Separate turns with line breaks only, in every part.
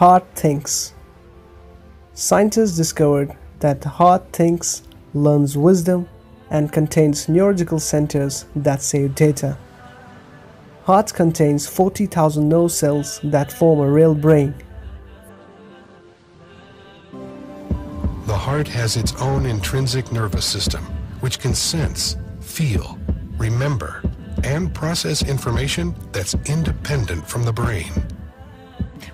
Heart thinks. Scientists discovered that the heart thinks, learns wisdom, and contains neurological centers that save data. Heart contains 40,000 nerve cells that form a real brain.
The heart has its own intrinsic nervous system, which can sense, feel, remember, and process information that's independent from the brain.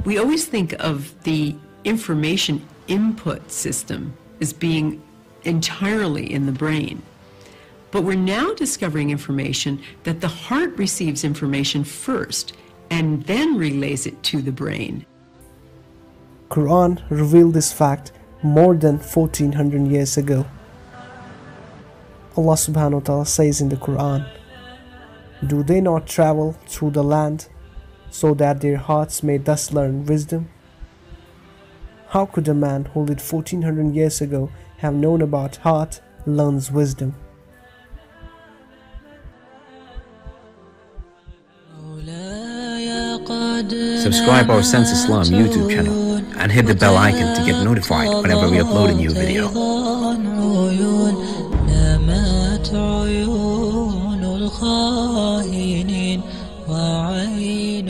We always think of the information input system as being entirely in the brain. But we're now discovering information that the heart receives information first and then relays it to the brain.
Quran revealed this fact more than 1400 years ago. Allah subhanahu wa ta'ala says in the Quran, Do they not travel through the land so that their hearts may thus learn wisdom? How could a man who lived 1400 years ago have known about heart learns wisdom?
Subscribe our Sense Islam YouTube channel and hit the bell icon to get notified whenever we upload a new video. وعين